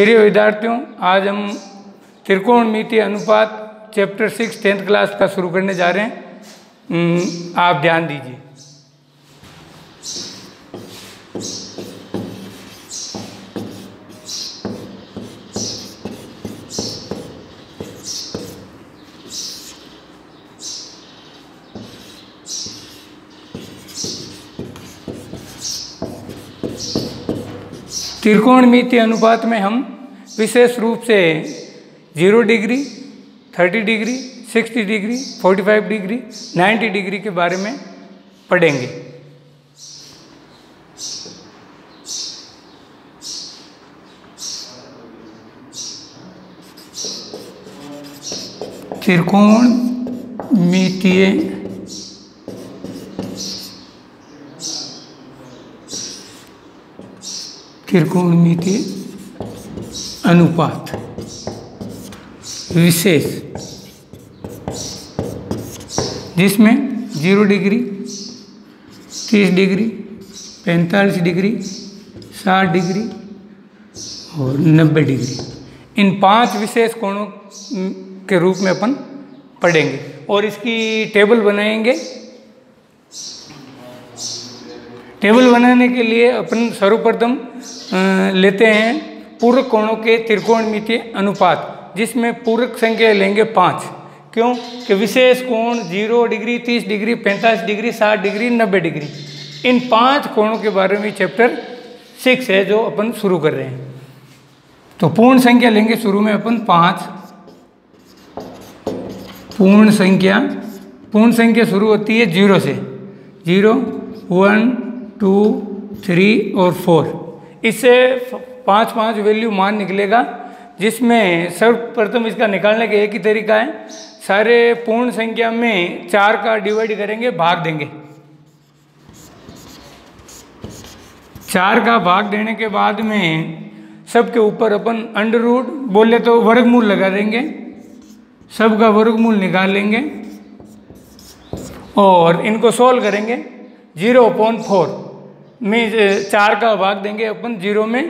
प्रिय विद्यार्थियों, आज हम त्रिकोणमिति अनुपात चैप्टर सिक्स टेंथ क्लास का शुरू करने जा रहे हैं। आप ध्यान दीजिए। त्रिकोणमिति अनुपात में हम विशेष रूप से zero degree, thirty degree, sixty degree, forty five degree, ninety degree के बारे में पढ़ेंगे। त्रिकोण मितीय त्रिकोणमितीय अनुपात विशेष, जिसमें ज़ीरो डिग्री, तीस डिग्री, पैंतालीस डिग्री, साठ डिग्री और नब्बे डिग्री। इन पाँच विशेष कोणों के रूप में अपन पढ़ेंगे और इसकी टेबल बनाएँगे। टेबल बनाने के लिए अपन सर्वप्रथम लेते हैं पूर्व कोणों के त्रिकोणमितीय अनुपात, जिसमें पूरक संख्या लेंगे पाँच। क्यों? कि विशेष कोण ज़ीरो डिग्री, तीस डिग्री, पैंतालीस डिग्री, साठ डिग्री, नब्बे डिग्री। इन पाँच कोणों के बारे में चैप्टर सिक्स है, जो अपन शुरू कर रहे हैं। तो पूर्ण संख्या लेंगे शुरू में अपन पाँच। पूर्ण संख्या पूर्ण संख्या शुरू होती है ज़ीरो से। ज़ीरो, वन, टू, थ्री और फोर। इससे पाँच पाँच वैल्यू मान निकलेगा, जिसमें सर्वप्रथम इसका निकालने का एक ही तरीका है, सारे पूर्ण संख्या में चार का डिवाइड करेंगे, भाग देंगे। चार का भाग देने के बाद में सबके ऊपर अपन अंडर रूट बोले तो वर्गमूल लगा देंगे, सबका वर्गमूल निकाल लेंगे और इनको सोल्व करेंगे ज़ीरो पॉइंट फोर में चार का भाग देंगे अपन ज़ीरो में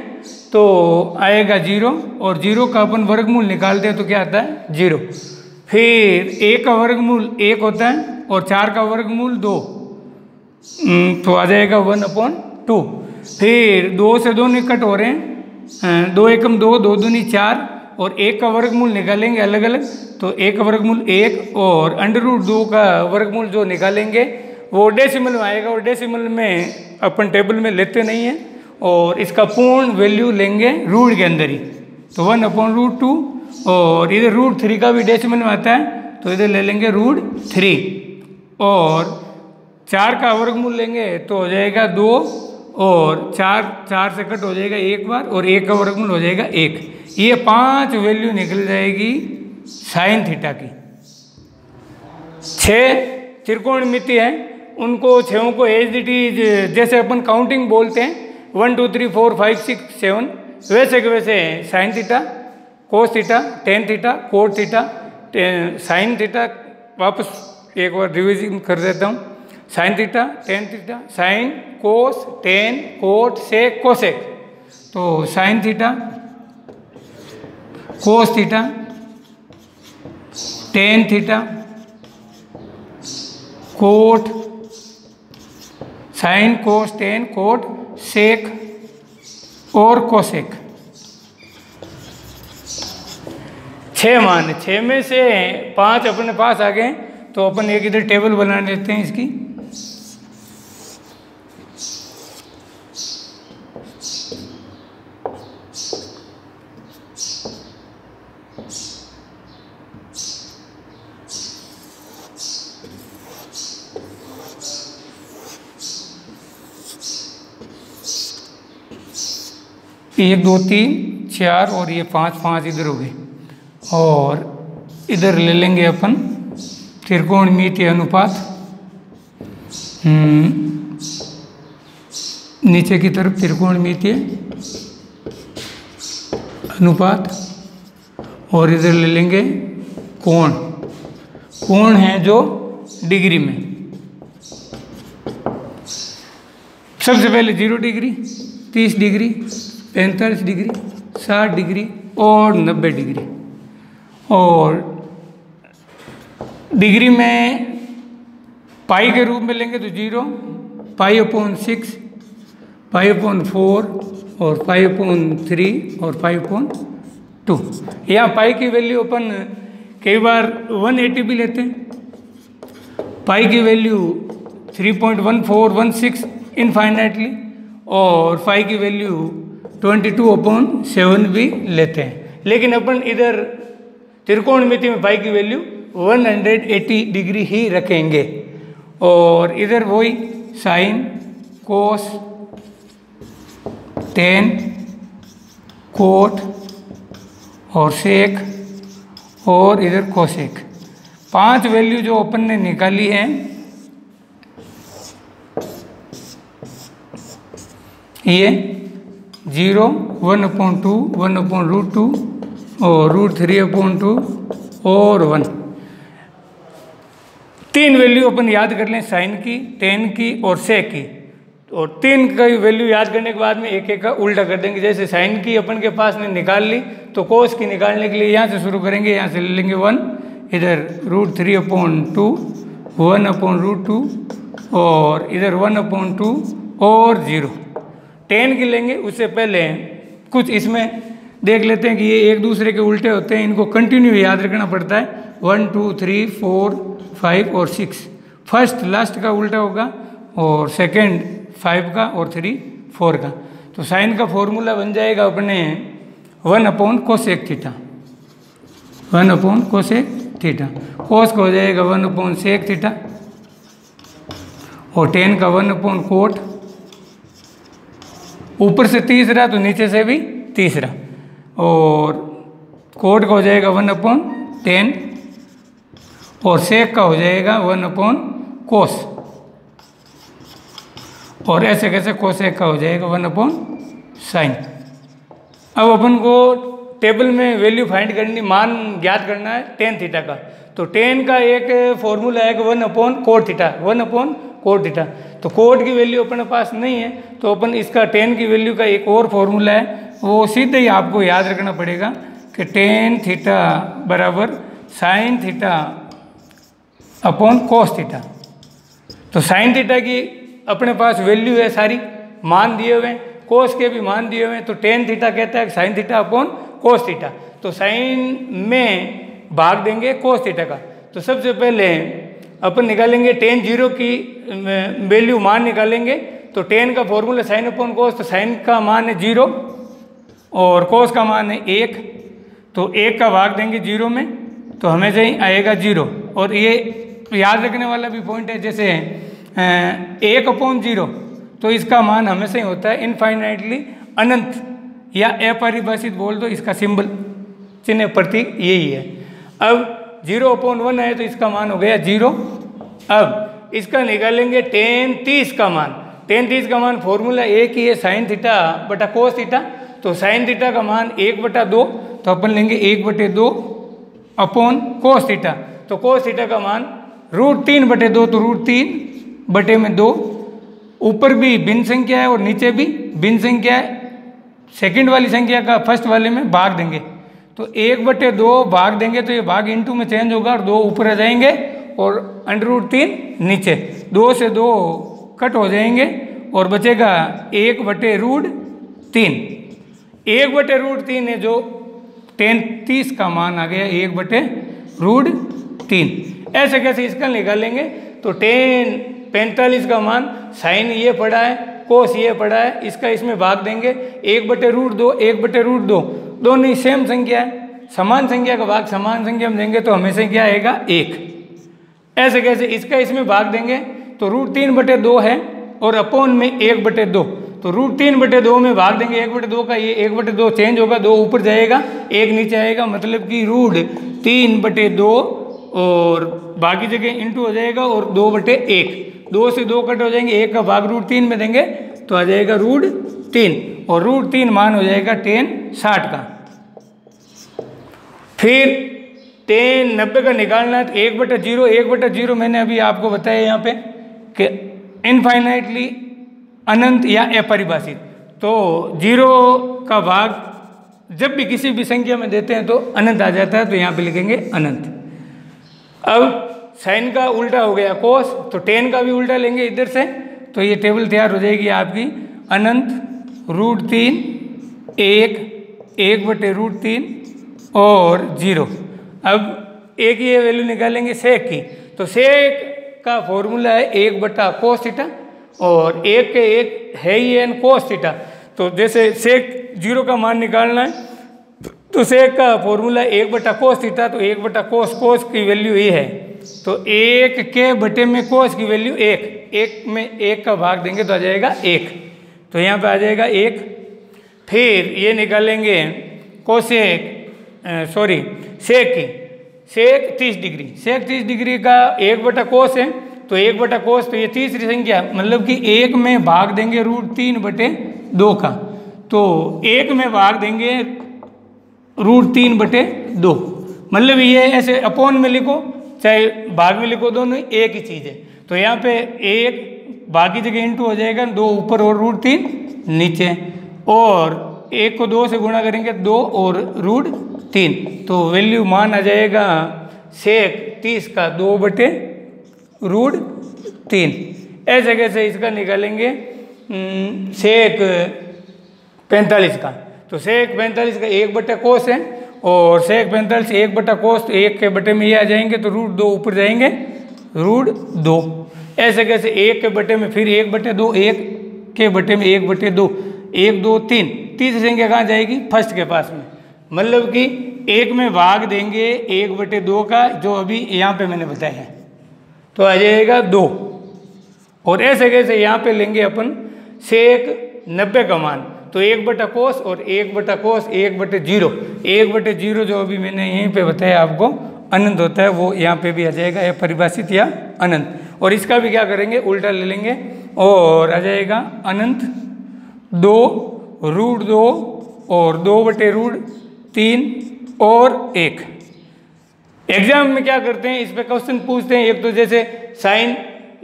तो आएगा ज़ीरो, और ज़ीरो का अपन वर्गमूल निकालते हैं तो क्या आता है? ज़ीरो। फिर एक का वर्गमूल एक होता है, और चार का वर्गमूल दो। तो आ जाएगा वन अपॉन टू। फिर दो से दो निकट हो रहे हैं दो एकम दो दो दूनी चार, और एक का वर्गमूल निकालेंगे अलग अलग तो एक का वर्गमूल एक, और अंडर रूट दो का वर्गमूल जो निकालेंगे, वो डेसिमल में आएगा, और डेसिमल में अपन टेबल में लेते नहीं हैं और इसका पूर्ण वैल्यू लेंगे रूट के अंदर ही। तो वन अपॉन रूट टू और इधर रूट थ्री का भी डेसिमल में आता है तो इधर ले लेंगे रूट थ्री और चार का वर्गमूल लेंगे तो हो जाएगा दो और चार चार से कट हो जाएगा एक बार और एक का वर्गमूल हो जाएगा एक। ये पाँच वैल्यू निकल जाएगी साइन थीटा की। छः त्रिकोणमिति है। उनको छहों को एच डी टी जैसे अपन काउंटिंग बोलते हैं one two three four five six seven वैसे के वैसे sine theta cos theta tan theta cot theta sine theta वापस एक बार रिविजन कर देता हूँ। Sine theta tan theta sine cos tan cot sec cosec तो sine theta cos theta tan theta cot sine cos tan cot sec और cosec. छः मान छः में से पाँच अपने पास आ गए तो अपन एक इधर टेबल बना लेते हैं इसकी। एक दो तीन चार और ये पाँच पाँच इधर हो गए। और इधर ले लेंगे अपन त्रिकोण त्रिकोणमिति अनुपात। हम्म, नीचे की तरफ़ त्रिकोण त्रिकोणमिति अनुपात और इधर ले लेंगे कोण। कोण है जो डिग्री में। सबसे पहले ज़ीरो डिग्री तीस डिग्री पैंतालीस डिग्री, साठ डिग्री और नब्बे डिग्री। और डिग्री में पाई के रूप में लेंगे तो zero, pi upon six, pi upon four और फाइव अपॉन थ्री और फाइव अपॉन टू। यहाँ पाई की वैल्यू अपन कई बार वन एटी भी लेते हैं। पाई की value three point one four one six infinitely और फाइव की value twenty two upon seven भी लेते हैं। लेकिन अपन इधर त्रिकोणमिति में पाई की वैल्यू 180 डिग्री ही रखेंगे। और इधर वही साइन कोस टेन कोट और सेक और इधर कोसेक पाँच वैल्यू जो अपन ने निकाली है, ये zero, one upon two, one upon root two, और रूट थ्री अपॉइंट टू, और वन। तीन वैल्यू अपन याद कर लें, साइन की टेन की, और सेक की। और तीन का वैल्यू याद करने के बाद में एक एक का उल्टा कर देंगे। जैसे साइन की अपन के पास ने निकाल ली तो कोस की निकालने के लिए यहाँ से शुरू करेंगे, यहाँ से ले लेंगे वन। इधर root three upon two, one upon root two, और इधर वन अपॉन टू, और ज़ीरो। टेन की लेंगे, उससे पहले कुछ इसमें देख लेते हैं कि ये एक दूसरे के उल्टे होते हैं, इनको कंटिन्यू याद रखना पड़ता है। One two three four five और सिक्स फ़र्स्ट लास्ट का उल्टा होगा और सेकंड फाइव का और थ्री फोर का। तो साइन का फॉर्मूला बन जाएगा अपने one upon cosec theta one upon cosec theta cos का हो जाएगा वन अपॉन सेक थीटा और टेन का वन अपॉन कोट ऊपर से तीसरा तो नीचे से भी तीसरा। और कोट का हो जाएगा वन अपॉन टेन, और सेक का हो जाएगा वन अपॉन कोस और ऐसे कैसे कोसेक का हो जाएगा वन अपॉन साइन अब अपन को टेबल में वैल्यू फाइंड करनी, मान ज्ञात करना है टेन थीटा का। तो टेन का एक फॉर्मूला है कि one upon cot theta one upon cot theta तो कोट की वैल्यू अपने पास नहीं है तो अपन इसका टेन की वैल्यू का एक और फॉर्मूला है, वो सीधे ही आपको याद रखना पड़ेगा कि टेन थीटा बराबर sine theta upon cos theta तो साइन थीटा की अपने पास वैल्यू है सारी, मान दिए हुए कोस के भी मान दिए हुए तो टेन थीटा कहता है sine theta upon cos theta तो साइन में भाग देंगे कोस थीटा का। तो सबसे पहले अपन निकालेंगे टेन ज़ीरो की वैल्यू मान निकालेंगे तो टेन का फॉर्मूला साइन अपॉन कोस तो साइन का मान है ज़ीरो और कोस का मान है एक तो एक का भाग देंगे ज़ीरो में तो हमेशा ही आएगा ज़ीरो और ये याद रखने वाला भी पॉइंट है, जैसे एक अपॉन ज़ीरो तो इसका मान हमेशा ही होता है इनफाइनाइटली अनंत, या अपरिभाषित बोल दो, इसका सिंबल चिन्ह प्रतीक यही है। अब ज़ीरो अपॉन वन है तो इसका मान हो गया ज़ीरो। अब इसका निकालेंगे टेन तीस का मान। टेन तीस का मान फॉर्मूला एक ही है साइन थीटा बटा कोस थीटा तो साइन थीटा का मान एक बटा दो तो अपन लेंगे एक बटे दो अपॉन कोस थीटा तो कोस थीटा का मान रूट तीन बटे दो तो रूट तीन बटे में दो। ऊपर भी भिन्न संख्या है और नीचे भी भिन्न संख्या है। सेकंड वाली संख्या का फ़र्स्ट वाले में भाग देंगे। तो एक बटे दो भाग देंगे तो ये भाग इंटू में चेंज होगा और दो ऊपर आ जाएँगे और अंडर रूट तीन नीचे। दो से दो कट हो जाएँगे और बचेगा एक बटे रूट तीन। एक बटे रूट तीन है जो टेन तीस का मान आ गया, एक बटे रूट तीन। ऐसे कैसे इसका निकालेंगे? तो टेन पैंतालीस का मान साइन ये पड़ा है कोस ये पड़ा है, इसका इसमें भाग देंगे। एक बटे रूट दो, एक बटे रूट दो। दोनों सेम संख्या है। समान संख्या का भाग समान संख्या में देंगे तो हमेशा क्या आएगा? एक। ऐसे कैसे? इसका इसमें भाग देंगे तो रूट तीन बटे दो है और अपोन में एक बटे दो। तो रूट तीन बटे दो में भाग देंगे। एक बटे दो का ये एक बटे दो चेंज होगा, दो ऊपर जाएगा, एक नीचे आएगा। मतलब कि रूट तीन बटे दो और बाकी जगह इंटू हो जाएगा और दो बटे एक। दो से दो कट हो जाएँगे, एक का भाग रूट तीन में देंगे तो आ जाएगा रूट तीन और रूट तीन मान हो जाएगा टेन साठ का। फिर टेन नब्बे का निकालना तो एक बटा ज़ीरो, एक बटा ज़ीरो मैंने अभी आपको बताया यहाँ पे कि इनफाइनाइटली अनंत या अपरिभाषित। तो ज़ीरो का भाग जब भी किसी भी संख्या में देते हैं तो अनंत आ जाता है तो यहाँ पे लिखेंगे अनंत। अब साइन का उल्टा हो गया कोस तो टेन का भी उल्टा लेंगे इधर से तो ये टेबल तैयार हो जाएगी आपकी। अनंत रूट तीन, एक एक बटे रूट तीन और ज़ीरो। अब एक ये वैल्यू निकालेंगे सेक की। तो सेक का फॉर्मूला है एक बटा कोस थीटा और एक के एक है ही एन कोस थीटा तो जैसे सेक ज़ीरो का मान निकालना है तो सेक का फॉर्मूला एक बटा कोस थीटा तो एक बटा कोस कोस की वैल्यू ये है। तो एक के बटे में कोस की वैल्यू एक। एक में एक का भाग देंगे तो आ जाएगा एक। तो यहाँ पे आ जाएगा एक। फिर ये निकालेंगे कोसेक सॉरी सेक सेक तीस डिग्री। सेक तीस डिग्री का एक बटा कोस है तो एक बटा कोस तो ये तीसरी संख्या मतलब कि एक में भाग देंगे रूट तीन बटे दो का तो एक में भाग देंगे रूट तीन बटे दो। मतलब ये ऐसे अपोन में लिखो, चाहे भाग में लिखो, दोनों एक ही चीज़ है। तो यहाँ पे एक बाकी जगह इंटू हो जाएगा, दो ऊपर और रूट तीन नीचे। और एक को दो से गुणा करेंगे दो और रूट तीन। तो वैल्यू मान आ जाएगा सेक तीस का दो बटे रूट तीन। ऐसे कैसे इसका निकालेंगे? हम्म, सेक पैंतालीस का। तो सेक पैंतालीस का एक बटे कोस है और सेक पैंतालीस एक बटा कोस तो एक के बटे में ये आ जाएँगे तो रूट दो ऊपर जाएँगे रूट दो। ऐसे कैसे एक के बटे में फिर एक बटे दो एक के बटे में एक बटे दो। एक, दो, तीन। तीसरी संख्या कहाँ जाएगी? फ़र्स्ट के पास में। मतलब कि एक में भाग देंगे, एक बटे दो का, जो अभी यहाँ पे मैंने बताया है। तो आ जाएगा दो। और ऐसे कैसे यहाँ पे लेंगे अपन? सेक नब्बे का मान। तो एक बटा कोस और एक बटा कोस, एक बटे ज़ीरो। एक बटे ज़ीरो जो अभी मैंने यहीं पे बताया आपको, अनंत होता है, वो यहाँ पे भी आ जाएगा, या परिभाषित या अनंत। और इसका भी क्या करेंगे? उल्टा ले लेंगे। और आ जाएगा अनंत। दो रूट दो और दो बटे रूट तीन और एक। एग्ज़ाम में क्या करते हैं? इस पे क्वेश्चन पूछते हैं। एक तो जैसे साइन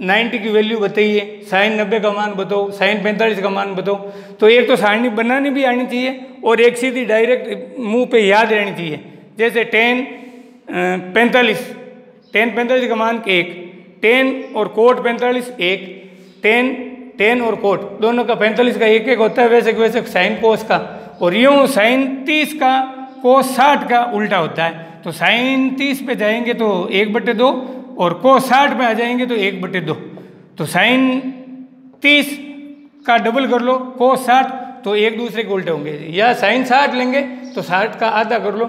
90 की वैल्यू बताइए। साइन 90 का मान बताओ। साइन 45 का मान बताओ। तो एक तो सारणी बनानी भी आनी चाहिए और एक सीधी डायरेक्ट मुँह पे याद रहनी चाहिए। जैसे टेन पैंतालीस। टेन पैंतालीस का मान एक। टेन और कोट पैंतालीस एक। टेन टेन और कोट दोनों का पैंतालीस का एक एक होता है, वैसे वैसे साइन कोस का। और यूँ साइन तीस का कोस साठ का उल्टा होता है। तो साइन तीस पे जाएँगे तो एक बटे दो, और को साठ पे आ जाएँगे तो एक बटे दो। तो साइन तीस का डबल कर लो को साठ तो एक दूसरे के उल्टे होंगे। या साइन साठ लेंगे तो साठ का आधा कर लो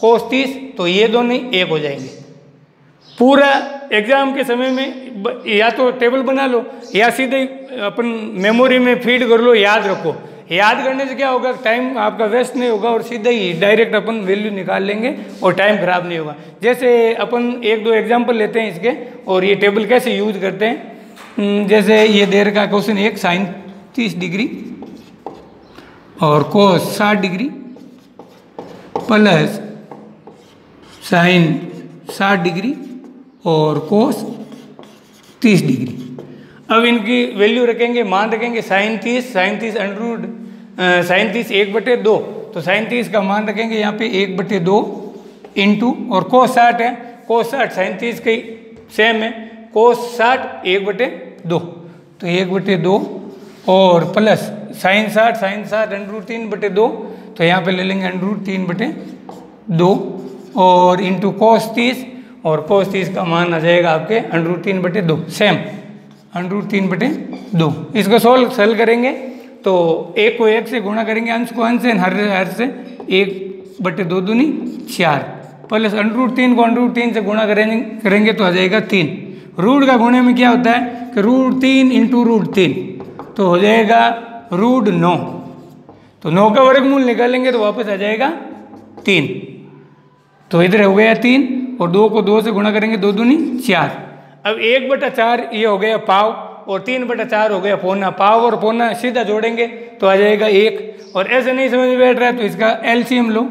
कोस तीस तो ये दोनों एक हो जाएँगे। पूरा एग्ज़ाम के समय में या तो टेबल बना लो या सीधे अपन मेमोरी में फ़ीड कर लो याद रखो। याद करने से क्या होगा टाइम आपका वेस्ट नहीं होगा और सीधा ही डायरेक्ट अपन वैल्यू निकाल लेंगे और टाइम खराब नहीं होगा। जैसे अपन एक दो एग्ज़ाम्पल लेते हैं इसके और ये टेबल कैसे यूज़ करते हैं? हम्म, जैसे ये देर का क्वेश्चन एक साइन तीस डिग्री और कोस साठ डिग्री प्लस साइन साठ डिग्री और कोस तीस डिग्री। अब इनकी वैल्यू रखेंगे, मान रखेंगे साइन तीस साइन तीस साइन तीस एक बटे दो। तो साइन तीस का मान रखेंगे यहाँ पे एक बटे दो इंटू और कोस साठ है। कोस साठ साइन तीस की सेम है। कोस साठ एक बटे दो। तो एक बटे दो और प्लस साइन साठ साइन साठ अंडरूड तीन बटे दो। तो यहाँ पे ले लेंगे अंडरूड तीन बटे दो और इंटू कोस तीस और कोस तीस का मान आ जाएगा आपके अंडरूड तीन बटे दो सेम अंडरूट तीन बटे दो. इसको सोल्व सेल करेंगे तो एक को एक से गुणा करेंगे, अंश को अंश से, हर हर से एक बटे दो दूनी चार. प्लस अंडरूट तीन को अंडरूट तीन से गुणा करेंगे करेंगे तो आ जाएगा तीन. रूट का गुणे में क्या होता है कि रूट तीन इंटू रूट तीन. तो हो जाएगा रूट नौ. तो नौ का वर्गमूल निकालेंगे तो वापस आ जाएगा तीन. तो इधर हो गया तीन. और दो को दो से गुणा करेंगे, दो दूनी चार। अब एक बटा चार ये हो गया पाव, और तीन बटा चार हो गया पौना पाव और पौना सीधा जोड़ेंगे तो आ जाएगा एक। और ऐसे नहीं समझ में बैठ रहा है तो इसका एलसीएम लो।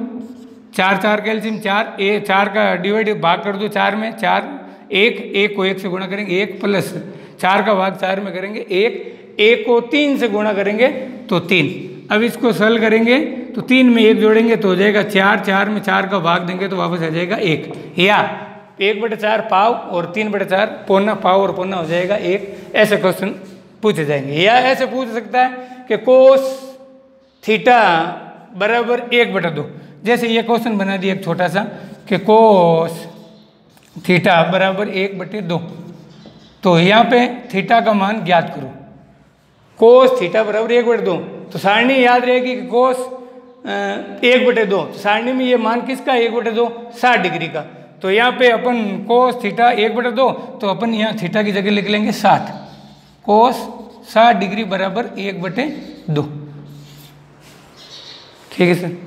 चार चार का एलसीएम, चार, ए, चार का डिवाइड भाग कर दो चार में। चार, एक एक को एक से गुणा करेंगे, एक प्लस चार का भाग चार में करेंगे, एक एक को तीन से गुणा करेंगे तो तीन। अब इसको सल करेंगे तो तीन में एक जोड़ेंगे तो हो जाएगा चार चार में चार का भाग देंगे तो वापस आ जाएगा एक। या एक बटे चार पाव और तीन बटे चार पौना, पाव और पौना हो जाएगा एक। ऐसे क्वेश्चन पूछे जाएँगे। या ऐसे पूछ सकता है कि कोस थीटा बराबर एक बटा दो। जैसे ये क्वेश्चन बना दिया एक छोटा सा कि कोस थीटा बराबर एक बटे दो। तो यहाँ पे थीटा का मान ज्ञात करो। कोस थीटा बराबर एक बटे दो। तो सारणी याद रहेगी कि कोस एक बटे दो। तो सारणी में ये मान किसका? एक बटे दो, साठ डिग्री का। तो यहाँ पे अपन कोस थीटा एक बटे दो तो अपन यहाँ थीटा की जगह लिख लेंगे सात। कोस साठ डिग्री बराबर एक बटे दो। ठीक है सर?